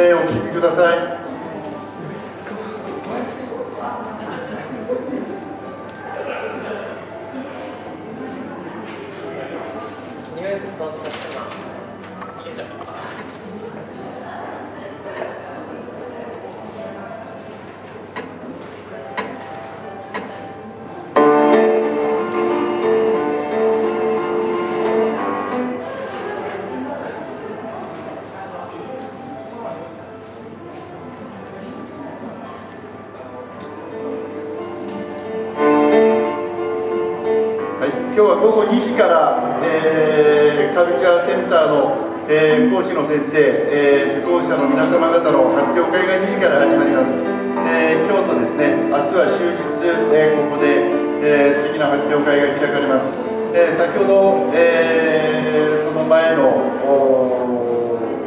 えー、お聴きください。今日は午後2時から、えー、カルチャーセンターの、えー、講師の先生、えー、受講者の皆様方の発表会が2時から始まります、えー、今日とですね。明日は終日、え、ここで、えー、素敵な発表会が開かれます、え、先ほど、えー、その前の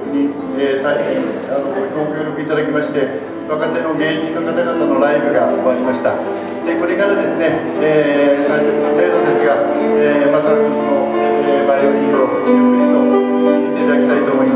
に、え、大変あのご協力いただきまして若手の芸人の方々のライブが終わりました。でこれからですね、えー、30分程度ですが、えー、まさ君の、えー、バイオリンをゆっくりと聴いていただきたいと思います。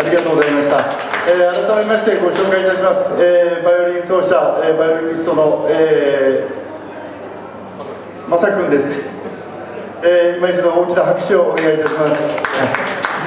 ありがとうございました。え、改めましてご紹介いたします、えー、バイオリン奏者、えー、バイオリニストの、えー、まさくんです、えー、今一度大きな拍手をお願いいたします。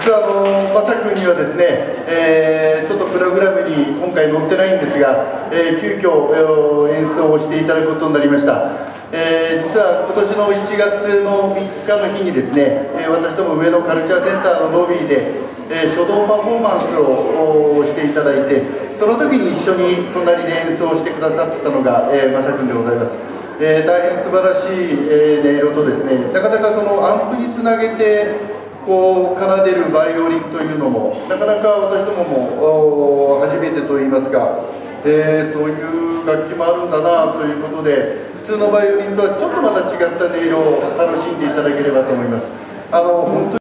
実はあのまさくんにはですね、えー、ちょっとプログラムに今回載ってないんですが、えー、急遽演奏をしていただくことになりました。えー、実は今年の1月の3日の日にですね、え、私ども上野カルチャーセンターのロビーで、えー、書道パフォーマンスをしていただいてその時に一緒に隣で演奏してくださったのが、えー、まさくんでございます、えー、大変素晴らしい、え、音色とですねなかなかそのアンプにつなげてこう奏でるバイオリンというのもなかなか私どもも初めてといいますか、えー、そういう楽器もあるんだなということで普通のバイオリンとはちょっとまた違った音色を楽しんでいただければと思います。あの